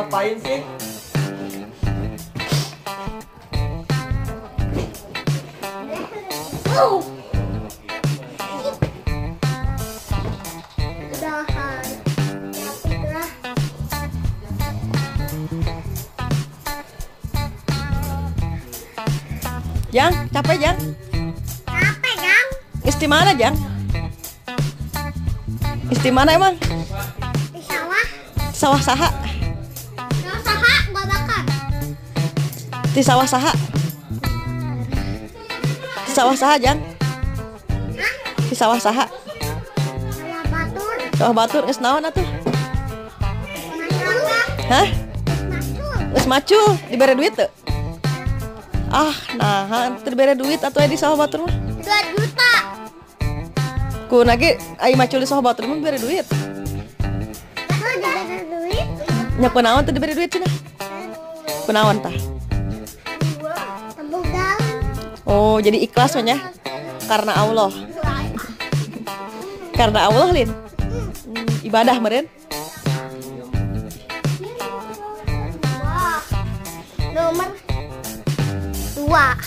Ngapain sih? Oh. Capek. Jang, capek Jang? Capek, Gang? Isti mana Jang? Isti mana emang? Di sawah. Sawah saha? Di sawah saha? Di sawah saha Jang? Di sawah saha? Sawah batur geus naon atuh? Hah? Geus macul dibere duit teu? Ah, nah, teu dibere duit aya di sawah batur mah. Dua juta. Ku lagi ai macul di sawah batur mah dibere duit. Lu diberi duit. Dibere duit cenah? Kunaon tah? Oh, jadi ikhlas nya? Karena Allah. Karena Allah, Lin. Hmm, ibadah meren. Nomor dua.